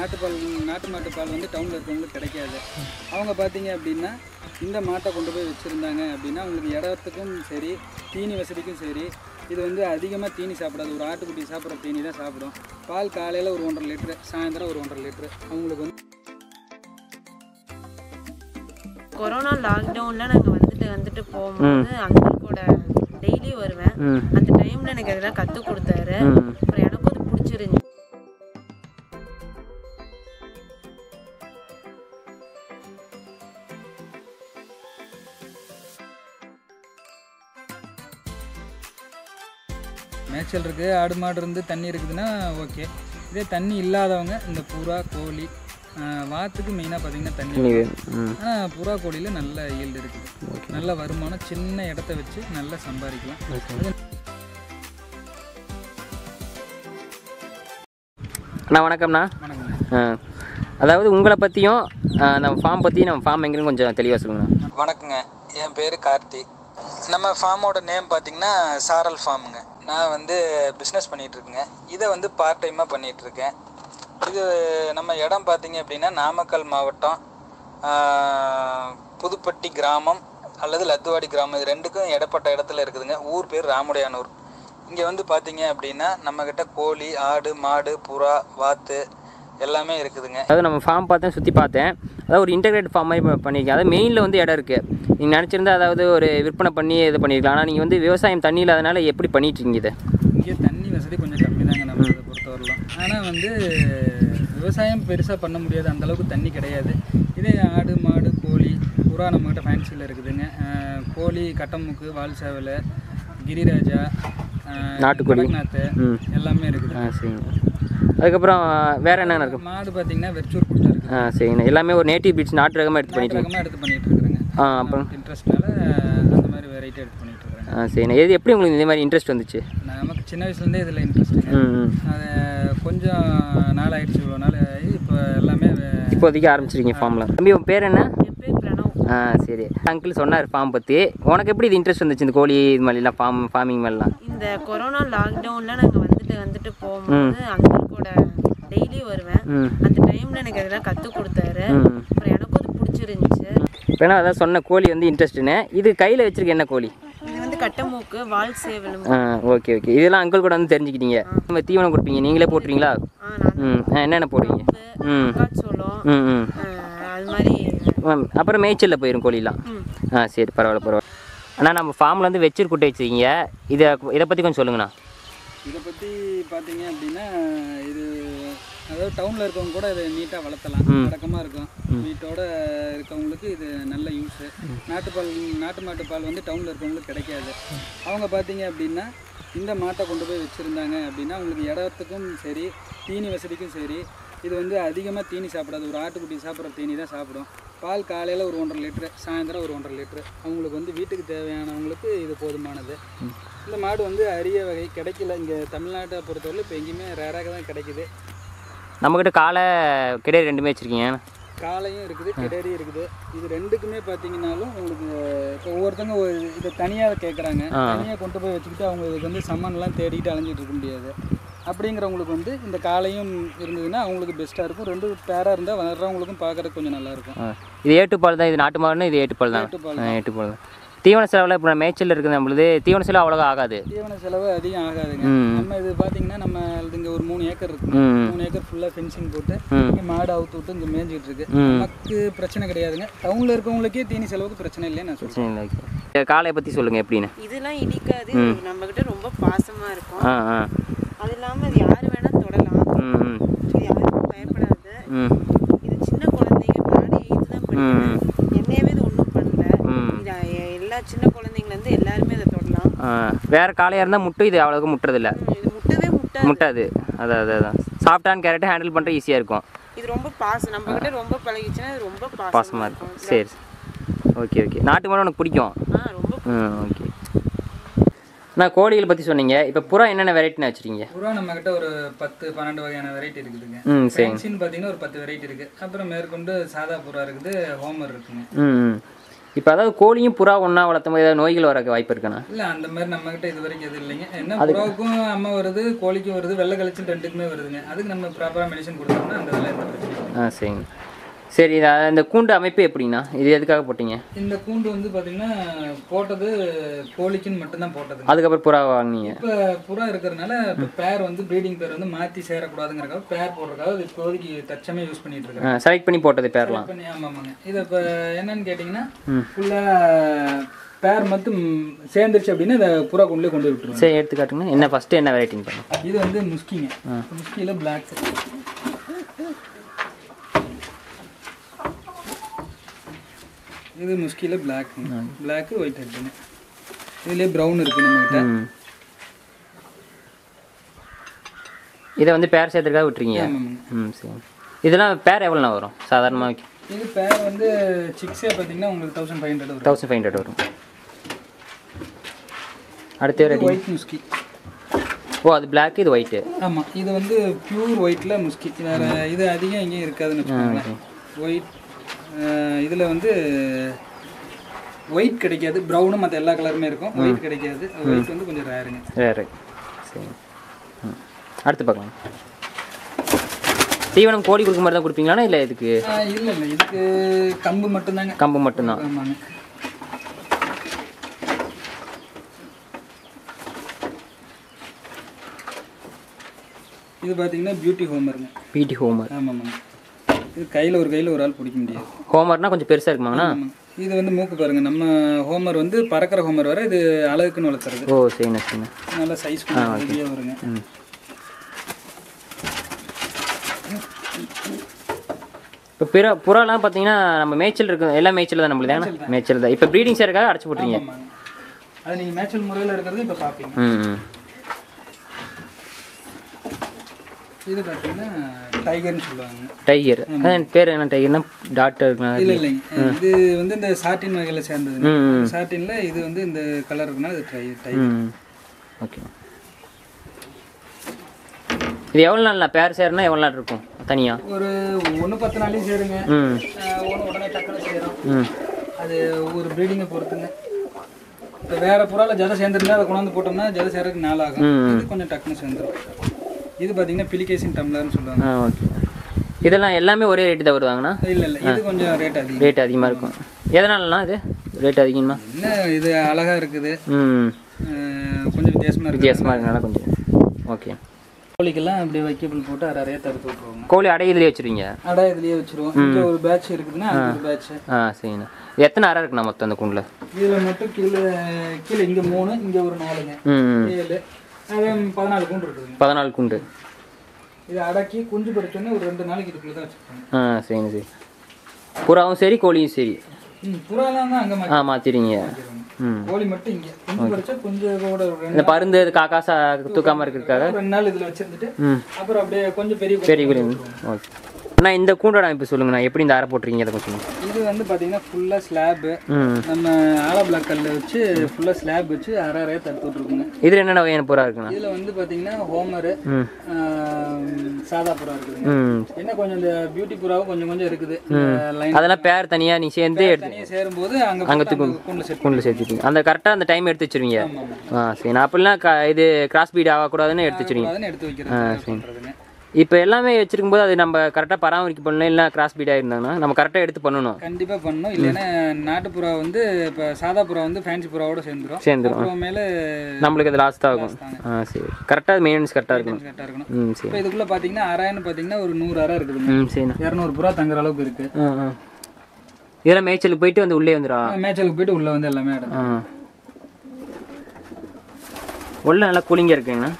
நாட்டுப்பால் நாட்டு மாட்டு பால் வந்து டவுனில் இருக்கவங்களுக்கு கிடைக்காது. அவங்க பார்த்தீங்க அப்படின்னா இந்த மாட்டை கொண்டு போய் வச்சுருந்தாங்க அப்படின்னா அவங்களுக்கு இடத்துக்கும் சரி தீனி வசதிக்கும் சரி இது வந்து அதிகமாக தீனி சாப்பிடாது. ஒரு ஆட்டுக்குட்டி சாப்பிட்ற தீனி தான் சாப்பிடும். பால் காலையில் ஒரு ஒன்றரை லிட்ரு சாயந்தரம் ஒரு ஒன்றரை லிட்ரு அவங்களுக்கு வந்து கொரோனா லாக்டவுன்ல நாங்க வந்துட்டு வந்துட்டு போகும்போது அங்கிள் கூட டெய்லி வருவேன். அந்த டைம்ல எனக்கு அதெல்லாம் கத்து கொடுத்தாரு. அப்புறம் எனக்கும் அது பிடிச்சிருந்துச்சு. மேய்ச்சல் இருக்குது ஆடு மாடு இருந்து தண்ணி இருக்குதுன்னா ஓகே இதே தண்ணி இல்லாதவங்க இந்த புறா கோழி வாத்துக்கு மெயினாக பார்த்தீங்கன்னா தண்ணி ஆனால் புறா கோழியில் நல்ல ஈல்டு இருக்குது. நல்ல வருமானம் சின்ன இடத்த வச்சு நல்லா சம்பாதிக்கலாம். அண்ணா வணக்கம்ண்ணா. வணக்கங்க ஆ அதாவது உங்களை பற்றியும் நம்ம ஃபார்ம் பற்றியும் நம்ம ஃபார்ம் எங்கேன்னு கொஞ்சம் தெளிவாக சொல்லுங்கண்ணா. வணக்கங்க. என் பேர் கார்த்தி. நம்ம ஃபார்மோட நேம் பார்த்தீங்கன்னா சாரல் ஃபார்முங்க நான் வந்து பிஸ்னஸ் பண்ணிகிட்ருக்கேங்க. இதை வந்து பார்ட் டைமாக பண்ணிகிட்ருக்கேன். இது நம்ம இடம் பார்த்தீங்க அப்படின்னா நாமக்கல் மாவட்டம் புதுப்பட்டி கிராமம் அல்லது லத்துவாடி கிராமம். இது ரெண்டுக்கும் இடப்பட்ட இடத்துல இருக்குதுங்க. ஊர் பேர் ராமுடையானூர். இங்கே வந்து பார்த்தீங்க அப்படின்னா நம்மக்கிட்ட கோழி ஆடு மாடு புறா வாத்து எல்லாமே இருக்குதுங்க. அதாவது நம்ம ஃபார்ம் பார்த்தேன் சுற்றி பார்த்தேன். அதாவது ஒரு இன்டெகிரேட் ஃபார்ம் மாதிரி பண்ணியிருக்கேன். அதாவது மெயினில் வந்து இடம் இருக்குது நீங்கள் நினச்சிருந்தா அதாவது ஒரு விற்பனை பண்ணி இது பண்ணியிருக்கலாம் ஆனால் நீங்கள் வந்து விவசாயம் தண்ணி இல்லாதனால எப்படி பண்ணிட்டு இருக்கீங்க இதை? இங்கே தண்ணி வசதி கொஞ்சம் கம்மி தாங்க நம்ம இதை பொறுத்தவரையிலும். ஆனால் வந்து விவசாயம் பெருசாக பண்ண முடியாது. அந்த அளவுக்கு தண்ணி கிடையாது. இதே ஆடு மாடு கோழி புறா நம்மகிட்ட ஃபேன்சியில் இருக்குதுங்க. கோழி கட்டமுக்கு வால் சேவல் கிரிராஜா நாட்டுக்கோழி. எல்லாமே இருக்குது. ஆ சரிங்க. அதுக்கப்புறம் வேறு என்னென்ன இருக்கும் மாடு பார்த்தீங்கன்னா வெர்ச்சூர் இருக்குது ஆ சரிங்கண்ணா எல்லாமே ஒரு நேட்டிவ் பீட்ஸ் நாட்டு ரகமாக எடுத்து பண்ணிட்டு எடுத்து பண்ணிட்டு இருக்கிறேங்க ஆ அப்புறம்? இன்ட்ரெஸ்ட்னால அந்த மாதிரி வெரைட்டி எடுத்து பண்ணிட்டு இருக்கிறேங்க ஆ சரிண்ணா. எது எப்படி உங்களுக்கு இந்த மாதிரி இன்ட்ரெஸ்ட் வந்துச்சு? நமக்கு சின்ன வயசுலேருந்தே இதில் ம் அது கொஞ்சம் நாள் ஆயிடுச்சு இவ்வளோ நாள். ஆகி இப்போ எல்லாமே இப்போதைக்கு ஆரம்பிச்சிருக்கீங்க ஃபார்மில் தம்பி உன் பேர் என்ன? என் பேர் பிரணவ். ஆ சரி. அங்கிள் சொன்னார் ஃபார்ம் பற்றி உனக்கு எப்படி இது இன்ட்ரெஸ்ட் வந்துச்சு இந்த கோழி இது மாதிரிலாம் ஃபார்ம் ஃபார்மிங் மாதிரிலாம்? இந்த கொரோனா லாக்டவுன்ல நாங்க வந்துட்டு வந்துட்டு போகும்போது அங்கிள் கூட டெய்லி வருவேன். அந்த டைம்ல எனக்கு அதெல்லாம் கத்து கொடுத்தாரு. அப்புறம் எனக்கும் அது பிடிச்சிருந்துச்சு. இப்போ என்ன அதான் சொன்ன கோழி வந்து இன்ட்ரெஸ்ட்டுன்னு இது கையில் வச்சிருக்க என்ன கோழி? இது வந்து கட்டமூக்கு வால் சேவலும் ஆ ஓகே ஓகே இதெல்லாம் அங்கிள் கூட வந்து தெரிஞ்சுக்கிட்டீங்க. நம்ம தீவனம் கொடுப்பீங்க. நீங்களே நான் ம் ஆ, என்னென்ன போடுவீங்க? ம். ம் ம். அது மாதிரி அப்புறம் மேய்ச்சலில் போயிடும் கோழிலாம். ஆ சரி பரவாயில்ல பரவாயில்ல. அண்ணா நம்ம ஃபார்மில் வந்து வெச்சூர் குட்டை வச்சுருக்கீங்க. இதை இதை பற்றி கொஞ்சம் சொல்லுங்கண்ணா. இதை பற்றி பார்த்தீங்க அப்படின்னா இது அதாவது டவுனில் இருக்கவங்க கூட இதை நீட்டாக வளர்த்தலாம். அடக்கமாக இருக்கும். வீட்டோட இருக்கவங்களுக்கு இது நல்ல யூஸு நாட்டுப்பால் நாட்டு மாட்டு பால் வந்து டவுனில் இருக்கவங்களுக்கு கிடைக்காது. அவங்க பார்த்தீங்க அப்படின்னா இந்த மாட்டை கொண்டு போய் வச்சுருந்தாங்க அப்படின்னா அவங்களுக்கு இடத்துக்கும் சரி தீனி வசதிக்கும் சரி இது வந்து அதிகமாக தீனி சாப்பிடாது. ஒரு ஆட்டுக்குட்டி சாப்பிட்ற தீனி தான் சாப்பிடும். பால் காலையில் ஒரு ஒன்றரை லிட்ரு சாயந்தரம் ஒரு ஒன்றரை லிட்ரு அவங்களுக்கு வந்து வீட்டுக்கு தேவையானவங்களுக்கு இது போதுமானது. இந்த மாடு வந்து அரிய வகை கிடைக்கல. இங்கே தமிழ்நாட்டை பொறுத்தவரை இப்போ எங்கேயுமே ரேராக தான் கிடைக்குது. நம்மக்கிட்ட காலை கிடையாது ரெண்டுமே வச்சுருக்கீங்க. காளையும் இருக்குது கிடரி இருக்குது. இது ரெண்டுக்குமே பார்த்தீங்கன்னாலும் உங்களுக்கு இப்போ ஒவ்வொருத்தவங்க ஒரு இதை தனியாக கேட்குறாங்க தனியாக கொண்டு போய் வச்சுக்கிட்டு அவங்க இதுக்கு வந்து சம்மன்லாம் தேடிட்டு அலைஞ்சிட்டு இருக்க முடியாது. அப்படிங்கிறவங்களுக்கு வந்து இந்த காளையும் இருந்ததுன்னா அவங்களுக்கு பெஸ்ட்டாக இருக்கும். ரெண்டு பேராக இருந்தால் வர்றவங்களுக்கும் பார்க்குறதுக்கு கொஞ்சம் நல்லாயிருக்கும் இது ஏட்டுப்பால் தான் இது நாட்டு மாடுனா இது ஏட்டுப்பால் தான். ஏட்டுப்பால் தான். தீவன செலவில் இப்போ மேய்ச்சல் இருக்குது நம்மளுது தீவன செலவு அவ்வளோவா ஆகாது. தீவன செலவு அதிகம் ஆகாதுங்க. நம்ம இது பார்த்தீங்கன்னா நம்ம இங்கே ஒரு மூணு ஏக்கர் இருக்கு. மூணு ஏக்கர் ஃபுல்லாக ஃபென்சிங் போட்டு மாடு அவுத்து விட்டு இங்கே மேய்ஞ்சிட்டு இருக்கு. நமக்கு பிரச்சனை கிடையாதுங்க. டவுனில் இருக்கவங்களுக்கே தீனி செலவுக்கு பிரச்சனை இல்லைன்னு நான் இல்லை. ஓகே காளையை பற்றி சொல்லுங்கள் எப்படின்னு? இதெல்லாம் இடிக்காது. நம்ம கிட்ட ரொம்ப பாசமா இருக்கும். அது இல்லாம அது யாரு வேணா தொடலாம். யாருக்கும் பயப்படாது. இது சின்ன குழந்தைங்க நானே எயித்து தான் என்னையவே இது ஒன்றும் பண்ணல ம் இது எ- எல்லா சின்ன குழந்தைங்கள இருந்து எல்லாருமே அதை தொடலாம் ஆ வேறு காளையாக இருந்தால் முட்டை இது அவ்வளோக்கு முட்டுறதில்ல. ம், இது முட்டவே முட்டை முட்டாது. அதான் அதான் அதான். சாஃப்டான கேரட்டை ஹேண்டில் பண்ணுற ஈஸியாக இருக்கும். இது ரொம்ப பாசம் நம்ம கிட்ட ரொம்ப பழகிச்சுன்னா இது ரொம்ப பாசமா பாசமாக இருக்கும். சரி ஓகே ஓகே நாட்டு மாடு உனக்கு பிடிக்கும்? ஆ ரொம்ப ம் ஓகே நான் கோழிகள் பற்றி சொன்னீங்க. இப்போ புறா என்னென்ன வெரைட்டின்னு வச்சுருக்கீங்க? புறா நம்ம கிட்ட ஒரு பத்து பன்னெண்டு வகையான வெரைட்டி இருக்குதுங்க. ம் சரி பார்த்தீங்கன்னா ஒரு பத்து வெரைட்டி இருக்கு. அப்புறம் மேற்கொண்டு சாதா புறா இருக்குது ஹோமர் இருக்குங்க. ம். இப்போ அதாவது கோழியும் புறா ஒன்றா வளர்த்தும் போது ஏதாவது நோய்கள் வரக்கு வாய்ப்பு இருக்குண்ணா? இல்ல அந்த மாதிரி நம்ம கிட்ட இது வரைக்கும் எதுவும் இல்லைங்க. என்ன புறாவுக்கும் அம்மா வருது கோழிக்கும் வருது வெள்ளை கழிச்சு ரெண்டுக்குமே வருதுங்க. அதுக்கு நம்ம ப்ராப்பரா மெடிசன் கொடுத்தோம்னா அந்த இல்லை. ஆ சரிங்க. சரி இந்த கூண்டு அமைப்பு எப்படிண்ணா? இது எதுக்காக போட்டீங்க? இந்த கூண்டு வந்து பாத்தீங்கன்னா போட்டது கோழிக்குன்னு மட்டும்தான் போட்டது. அதுக்கப்புறம் புறா வாங்கினீங்க. இப்ப புறா இருக்கிறதுனால இப்ப பேர் வந்து ப்ரீடிங் பேர் வந்து மாத்தி சேரக்கூடாதுங்கிறக்காக பேர் போடுறதுக்காக இப்போதைக்கு தச்சமே யூஸ் பண்ணிட்டு இருக்கேன். செலக்ட் பண்ணி போட்டது பேர்லாம். பண்ணி ஆமாமாங்க. இது இப்போ என்னன்னு கேட்டிங்கன்னா. ஃபுல்லாக பேர் மட்டும் சேர்ந்துருச்சு அப்படின்னா இதை புறா கொண்டு கொண்டு விட்டுருவோம் சரி எடுத்து காட்டுங்க என்ன ஃபஸ்ட்டு என்ன வெரைட்டின்னு பண்ணுங்க இது வந்து முஸ்கிங்க. முஸ்கியில் பிளாக் இது முஸ்கியில் பிளாக் பிளாக் ஒயிட் ஹெட்டுங்க இதுலேயே ப்ரௌன் இருக்குது நம்மகிட்ட. இதை வந்து பேர் சேர்த்துக்காக விட்டுருக்கீங்க? ம் சரி. இதெல்லாம் பேர் எவ்வளோண்ணா வரும்? சாதாரணமாக இது பேர் வந்து சிக்ஸே பார்த்தீங்கன்னா உங்களுக்கு thousand five hundred thousand five hundred வரும். அடுத்த வெரைட்டி ஒயிட் முஸ்கி. ஓ அது பிளாக் இது ஒயிட்டு ஆமாம் இது வந்து பியூர் ஒயிட்டில் முஸ்கி. வேறு இது அதிகம் எங்கேயும் இருக்காதுன்னு வச்சுக்கோங்களேன். ஒயிட் இதில் வந்து ஒயிட் கிடைக்காது ப்ரௌனும் மற்ற எல்லா கலருமே இருக்கும். ஒயிட் கிடைக்காது. ஒயிட் வந்து கொஞ்சம் ரேருங்க வேறு சரி. அடுத்து பார்க்கலாம். தீவனம் கோழி கொடுக்க மாதிரி தான் கொடுப்பீங்களாண்ணா இல்லை இதுக்கு? இல்லை இல்லை. இதுக்கு கம்பு மட்டும்தாங்க. கம்பு மட்டும்தான். ஆமாங்க. இது பார்த்தீங்கன்னா பியூட்டி ஹோமருங்க பிடி ஹோமர் ஆமாம்மாங்க இது கையில் ஒரு கையில் ஒரு ஆள் பிடிக்க முடியாது. ஹோமர்னா கொஞ்சம் பெருசாக இருக்குமாங்கண்ணா? ஆமாங்க. இது வந்து மூக்கு பாருங்க நம்ம ஹோமர் வந்து பறக்கிற ஹோமர் வர இது அழகுக்குன்னு வளர்த்துறது. ஓ சரிண்ணா சரிண்ணா. நல்லா சைஸ் கொஞ்சம் வருங்க. இப்போ பிற புறாலாம் பார்த்தீங்கன்னா நம்ம மேய்ச்சல் இருக்கு எல்லா மேய்ச்சல் தான் நம்மளுது ஏன்னா மேய்ச்சல் தான். இப்போ ப்ரீடிங் சேருக்காக அடைச்சி போட்டுறீங்க? ஆமாங்க அது நீங்கள் மேட்சல் முறையில் இருக்கிறது இப்போ பார்ப்பீங்க ம் இது பார்த்தீங்கன்னா டைகர்னு சொல்லுவாங்க. டைகர். அதான் பேர் என்ன டைகர்னா டாக்டர் இல்லை இல்லைங்க. இது வந்து இந்த சாட்டின் வகையில் ம் சாட்டினில் இது வந்து இந்த கலர் இருக்குன்னா இது டை டைகர் ஓகே. இது எவ்வளோ நாள் பேர் சேர்னா எவ்வளோ நாள் இருக்கும் தனியாக ஒரு ஒன்று பத்து நாளையும் சேருங்க. ஒன்று உடனே டக்குனு சேரும். அது ஒரு ப்ரீடிங்கை பொறுத்துங்க. இப்போ வேற புறால ஜதை சேர்ந்துருந்தா அதை கொண்டாந்து போட்டோம்னா ஜதை சேர்றதுக்கு நாள் ஆகும் கொஞ்சம் டக்குன்னு சேர்ந்துரும். இது பார்த்தீங்கன்னா பிலிகேஷன் டம்ளர்னு சொல்லுவாங்க. ஆ ஓகே இதெல்லாம் எல்லாமே ஒரே ரேட்டு தான் வருவாங்கண்ணா? இல்லை இல்லை. இது கொஞ்சம் ரேட் அதிகம். ரேட் அதிகமாக இருக்கும். எதனாலண்ணா இது? ரேட் அதிகமா? என்ன இது அழகா இருக்குது. ம். கொஞ்சம் வித்தியாசமா இருக்குது. வித்தியாசமாக இருக்கனால கொஞ்சம். ஓகே கோழிக்கெல்லாம் அப்படியே வைக்கபிள் போட்டு அரை அரையா தடுத்து விட்ருவாங்க கோழி அடையிலே வச்சுருவீங்க? அடா இதுலயே வச்சிருவோம். இங்கே ஒரு பேட்ச் இருக்குதுன்னா ஒரு பேட்ச் ஆ சரிண்ணா. எத்தனை அறை இருக்குண்ணா மொத்தம் அந்த கூண்டில்? இதில் மட்டும் கீழே கீழே இங்கே மூணு இங்கே ஒரு நாலுங்க. ஏழு. பதினாலு கூண்டு இருக்குதுங்க. பதினாலு குண்டு. இதை அடக்கி குஞ்சு பறிச்சோன்னே ஒரு ரெண்டு நாளைக்கு இதுக்குள்ள தான் வச்சுருப்பாங்க. ஆ சரிண்ணா சரி. புறாவும் சரி கோழியும் சரி. ம் புறாலாம் தான் அங்கே ஆ மாற்றிடுங்க ம். கோழி மட்டும் இங்கே. குஞ்சு பறிச்சா கொஞ்சம் கூட இந்த பருந்து காக்கா சா தூக்காமல் இருக்கிறதுக்காக? ரெண்டு நாள் இதில் வச்சிருந்துட்டு ம். அப்புறம் அப்படியே கொஞ்சம் பெரிய சரி கோழி ஓகே. அண்ணா இந்த கூண்டோட அமைப்பு சொல்லுங்கண்ணா. எப்படி இந்த அறை போட்டிருக்கீங்க? அதை கொஞ்சம் இது வந்து பார்த்தீங்கன்னா ஃபுல்லாக ஸ்லாப்பு நம்ம ஆலா பிளாக் கல்ல வச்சு ஃபுல்லாக ஸ்லாப் வச்சு அரை அரையாக தடுத்து விட்ருக்குங்க இதில் என்னென்ன வகையான புறா இருக்குண்ணா இதில் வந்து பார்த்தீங்கன்னா ஹோமரு சாதா புறா இருக்குதுங்க. ம். என்ன கொஞ்சம் இந்த பியூட்டி புறாவும் கொஞ்சம் கொஞ்சம் இருக்குது. அதெல்லாம் பேர் தனியாக நீ சேர்ந்து சேரும்போது அங்கே அங்கே கூண்டில் சேர்த்துப்பீங்க அந்த கரெக்டாக அந்த டைம் எடுத்து வச்சிருவீங்க. ஆ சரி. நான் அப்படிலாம் இது கிராஸ் பீட் ஆகக்கூடாதுன்னு எடுத்து வச்சிருவீங்க. எடுத்து வைக்கிறது பண்ணுறதுங்க இப்போ எல்லாமே வச்சிருக்கும் போது அது நம்ம கரெக்டாக பராமரிக்க பண்ணணும் இல்லை கிராஸ் பீட் ஆயிருந்தாங்கன்னா நம்ம கரெக்டாக எடுத்து பண்ணணும். கண்டிப்பாக பண்ணணும். இல்லைன்னா நாட்டுப்புறா வந்து இப்போ சாதா புறா வந்து ஃபேன்சி புறாவோட சேர்ந்துரும். சேர்ந்துரும். அப்புறம் மேலே நம்மளுக்கு அது லாஸ் தான் ஆகும். ஆ சரி. கரெக்டாக மெயின்டெனன்ஸ் கரெக்டாக இருக்கணும். கரெக்டாக இருக்கணும். ம் சரி. இப்போ இதுக்குள்ளே பார்த்தீங்கன்னா அரைன்னு பார்த்தீங்கன்னா ஒரு நூறு அரை இருக்குதுங்க ம் சரிண்ணா இரநூறு புறா தங்குற அளவுக்கு இருக்கு. ஆ ஆ. இதெல்லாம் மேய்ச்சலுக்கு போயிட்டு வந்து உள்ளே வந்துடா மேட்சலுக்கு போயிட்டு உள்ளே வந்து எல்லாமே ஆ. உள்ள நல்லா கூலிங்காக இருக்குங்கண்ணா.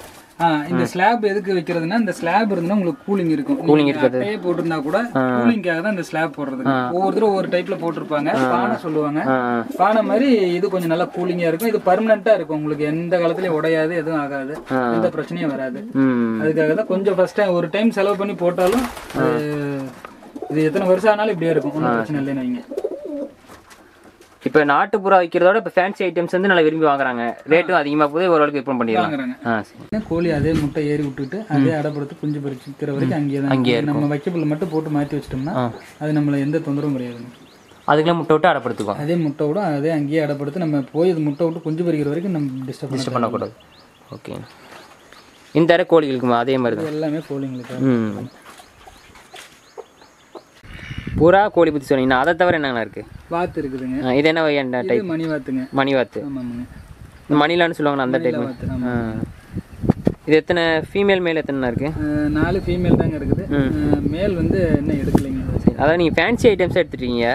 இந்த ஸ்லாப் எதுக்கு வைக்கிறதுனா இந்த ஸ்லாப் இருந்தா உங்களுக்கு கூலிங் இருக்கும். நீங்க அட்டையே போட்டிருந்தா கூட கூலிங்காக தான் இந்த ஸ்லாப் போடுறது ஒவ்வொருத்தரும் ஒவ்வொரு டைப்ல போட்டிருப்பாங்க. பானை சொல்லுவாங்க. பானை மாதிரி இது கொஞ்சம் நல்லா கூலிங்கா இருக்கும். இது பர்மனண்டா இருக்கும். உங்களுக்கு எந்த காலத்துலயும் உடையாது எதுவும் ஆகாது. எந்த பிரச்சனையும் வராது. அதுக்காக தான் கொஞ்சம் ஃபர்ஸ்ட் டைம் ஒரு டைம் செலவு பண்ணி போட்டாலும் இது எத்தனை வருஷம் ஆனாலும் இப்படியே இருக்கும். ஒன்றும் பிரச்சனை இல்லைன்னு வைங்க. இப்போ நாட்டுப்புறா வைக்கிறதோட இப்போ ஃபேன்சி ஐட்டம்ஸ் வந்து நல்லா விரும்பி வாங்குறாங்க. ரேட்டும் அதிகமாக போது ஓரளவுக்கு விற்பனை பண்ணிடலாம். கோழி அதே முட்டை ஏறி விட்டுட்டு அதே அடைப்படுத்து குஞ்சு பறிச்சுக்கிற வரைக்கும் அங்கேயே தான் நம்ம வைக்கப்புள்ள மட்டும் போட்டு மாற்றி வச்சிட்டோம்னா அது நம்மள எந்த தொந்தரவும் கிடையாதுங்க. அதுக்குள்ளே முட்டை விட்டு அடப்படுத்துக்கும் அதே முட்டை விட அதே அங்கேயே அடப்படுத்து நம்ம போய் அது முட்டை விட்டு குஞ்சு பறிக்கிற வரைக்கும் நம்ம டிஸ்டர்ப் டிஸ்டர்ப் பண்ணக்கூடாது. ஓகே இந்த கோழிகளுக்குமா? அதே மாதிரி எல்லாமே கோழிங்களுக்கு புறா கோழி பற்றி சொன்னீங்கன்னா அதை தவிர என்னென்ன இருக்குது வாத்து இருக்குதுங்க. இது என்ன வகையான டைப் மணி வாத்துங்க மணி வாத்து ஆமாங்க இந்த மணிலான்னு சொல்லுவாங்கண்ணா அந்த டைப் இது எத்தனை ஃபீமேல் மேல் எத்தனை இருக்குது நாலு ஃபீமேல் தாங்க இருக்குது. மேல் வந்து இன்னும் எடுக்கலைங்க. அதாவது நீங்கள் ஃபேன்சி ஐட்டம்ஸ் எடுத்துட்டீங்க.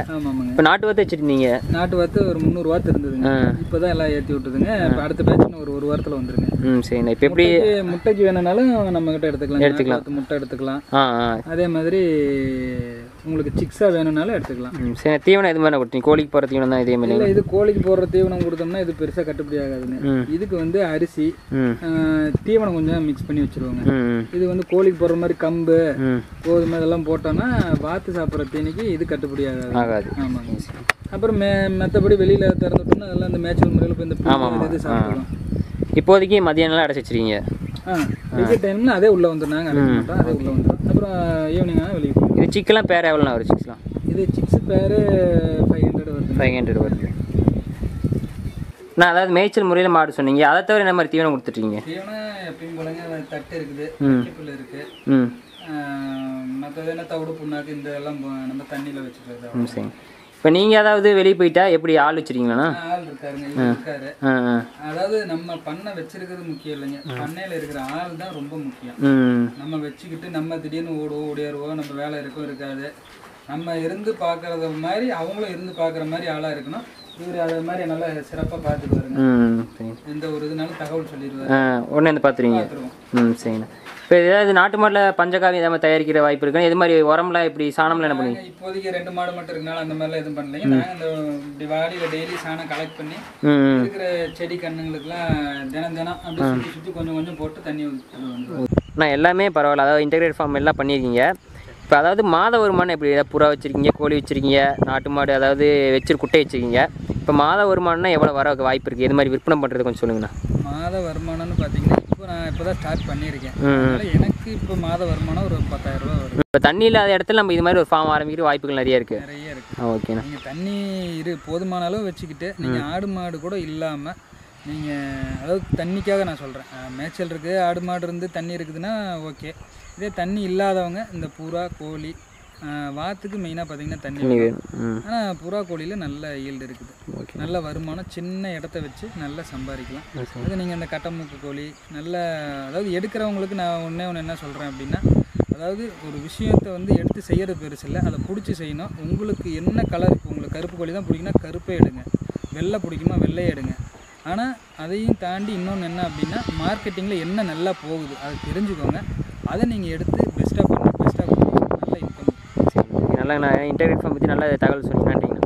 இப்போ நாட்டு வாத்து வச்சுருந்தீங்க. நாட்டு வாத்து ஒரு முந்நூறு வாத்து இருந்ததுங்க. இப்போ தான் எல்லாம் ஏற்றி விட்டுதுங்க. இப்போ அடுத்த பேட்ச் ஒரு ஒரு வாரத்தில் வந்துருங்க. ம் சரிண்ணா இப்போ எப்படி முட்டைக்கு- வேணும்னாலும் நம்ம கிட்ட எடுத்துக்கலாம். எடுத்துக்கலாம் முட்டை எடுத்துக்கலாம். அதே மாதிரி உங்களுக்கு சிக்ஸாக வேணும்னாலும் எடுத்துக்கலாம். சரி தீவனம் இது மாதிரி கொடுத்தீங்க. கோழிக்கு போகிற தீவனம் தான் இதே மாதிரி. இல்லை இது கோழிக்கு போடுற தீவனம் கொடுத்தோம்னா இது பெருசாக கட்டுப்படி ஆகாதுங்க. இதுக்கு வந்து அரிசி தீவனம் கொஞ்சம் மிக்ஸ் பண்ணி வச்சுருவாங்க. இது வந்து கோழிக்கு போடுற மாதிரி கம்பு கோதுமை இதெல்லாம் போட்டோம்னா வாத்து சாப்பிட்ற தீனிக்கு இது கட்டுப்படி ஆகாது. ஆகாது. ஆமாங்க. அப்புறம் மே மற்றபடி வெளியில் திறந்துட்டோம்னா அதெல்லாம் இந்த மேய்ச்சல் முறையில் போய் இந்த இது சாப்பிடுவோம் இப்போதைக்கு மதியானம்லாம் அடைச்சி வச்சிருக்கீங்க. வெயில் டைம்ல அதே உள்ளே மாட்டோம் அதே உள்ளே வந்துடும் அப்புறம் ஈவினிங் ஆனால் வெளியே இது சிக்கெல்லாம் பேர் எவ்வளோண்ணா வரும் சிக்ஸ்லாம்? இது சிக்ஸ் பேர் ஃபைவ் ஹண்ட்ரட் வருது. ஃபைவ் ஹண்ட்ரட் வருது. நான் அதாவது மேய்ச்சல் முறையில் மாடு சொன்னீங்க அதை தவிர என்ன மாதிரி தீவனம் கொடுத்துட்டீங்க தீவனம் எப்பயும் போலங்க தட்டு இருக்குது. புல் இருக்குது ம். மற்றது என்ன தவிடு புண்ணாக்கு இந்த எல்லாம் நம்ம தண்ணியில் ம் சரி. இப்போ நீங்கள் அதாவது வெளியே போயிட்டா எப்படி ஆள் வச்சுருக்கீங்களாண்ணா? ஆள் இருக்காருங்க இருக்காரு. அதாவது நம்ம பண்ணை வச்சிருக்கிறது முக்கியம் இல்லைங்க. பண்ணையில் இருக்கிற ஆள் தான் ரொம்ப முக்கியம். நம்ம வச்சுக்கிட்டு நம்ம திடீர்னு ஓடுவோம் ஓடியாருவோம் நம்ம வேலை இருக்கும் இருக்காது. நம்ம இருந்து பார்க்கறத மாதிரி அவங்களும் இருந்து பார்க்குற மாதிரி ஆளாக இருக்கணும். இவர் அதை மாதிரி நல்லா சிறப்பாக பார்த்துக்குவாருங்க. ம் சரி எந்த ஒரு இதுனாலும் தகவல் சொல்லிடுவாரு. உடனே வந்து பார்த்துருவீங்க. ம் சரிண்ணா. இப்போ ஏதாவது நாட்டு மாட்டில் பஞ்சகாவி ஏதாவது தயாரிக்கிற வாய்ப்பு இருக்குன்னா இது மாதிரி உரம்லாம் இப்படி சாணம்லாம் என்ன பண்ணுவீங்க? இப்போதைக்கு ரெண்டு மாடு மட்டும் இருக்கனால அந்த மாதிரிலாம் எதுவும் பண்ணலைங்க. நாங்கள் இந்த இப்படி வாடியில் டெய்லி சாணம் கலெக்ட் பண்ணி இருக்கிற செடி கண்ணுங்களுக்குலாம் தினம் தினம் அப்படியே சுற்றி சுற்றி கொஞ்சம் கொஞ்சம் போட்டு தண்ணி நான் எல்லாமே பரவாயில்ல. அதாவது இன்டெகிரேட் ஃபார்ம் எல்லாம் பண்ணியிருக்கீங்க. இப்போ அதாவது மாத வருமானம் எப்படி? ஏதாவது புறா வச்சுருக்கீங்க கோழி வச்சுருக்கீங்க நாட்டு மாடு அதாவது வச்சிரு குட்டை வச்சுருக்கீங்க. இப்போ மாத வருமானம்னா எவ்வளோ வர வாய்ப்பு இருக்குது இது மாதிரி விற்பனை பண்ணுறது கொஞ்சம் சொல்லுங்கண்ணா. மாத வருமானம்னு பார்த்தீங்கன்னா இப்போ நான் இப்போ தான் ஸ்டார்ட் பண்ணியிருக்கேன். அதனால எனக்கு இப்போ மாத வருமானம் ஒரு பத்தாயிரம் ரூபா வரும் இப்போ தண்ணி இல்லாத இடத்துல நம்ம இது மாதிரி ஒரு ஃபார்ம் ஆரம்பிக்கிற வாய்ப்புகள் நிறைய இருக்குது நிறைய இருக்கு. ஓகேண்ணா நீங்கள் தண்ணி இரு போதுமான அளவு வச்சுக்கிட்டு நீங்கள் ஆடு மாடு கூட இல்லாமல் நீங்கள் அதாவது தண்ணிக்காக நான் சொல்கிறேன் மேய்ச்சல் இருக்குது ஆடு மாடு இருந்து தண்ணி இருக்குதுன்னா ஓகே இதே தண்ணி இல்லாதவங்க இந்த புறா கோழி வாத்துக்கு மெயினாக பார்த்தீங்கன்னா தண்ணி வேணும். ஆனால் புறா கோழியில் நல்ல ஈல்டு இருக்குது. நல்ல வருமானம் சின்ன இடத்த வச்சு நல்லா சம்பாதிக்கலாம். அது நீங்கள் இந்த கட்டமுக்கு கோழி நல்ல அதாவது எடுக்கிறவங்களுக்கு நான் ஒன்றே ஒன்று என்ன சொல்கிறேன் அப்படின்னா அதாவது ஒரு விஷயத்தை வந்து எடுத்து செய்யறது பெருசு இல்லை. அதை பிடிச்சி செய்யணும். உங்களுக்கு என்ன கலர் இப்போ உங்களுக்கு கருப்பு கோழி தான் பிடிக்குன்னா கருப்பே எடுங்க. வெள்ளை பிடிக்குமா வெள்ளையே எடுங்க. ஆனால் அதையும் தாண்டி இன்னொன்று என்ன அப்படின்னா மார்க்கெட்டிங்கில் என்ன நல்லா போகுது அதை தெரிஞ்சுக்கோங்க. அதை நீங்கள் எடுத்து பெஸ்ட்டாக நல்லா நான் இன்டர்வியூ ஃபார்ம் பற்றி நல்ல தகவல் சொன்னீங்க நன்றிங்கண்ணா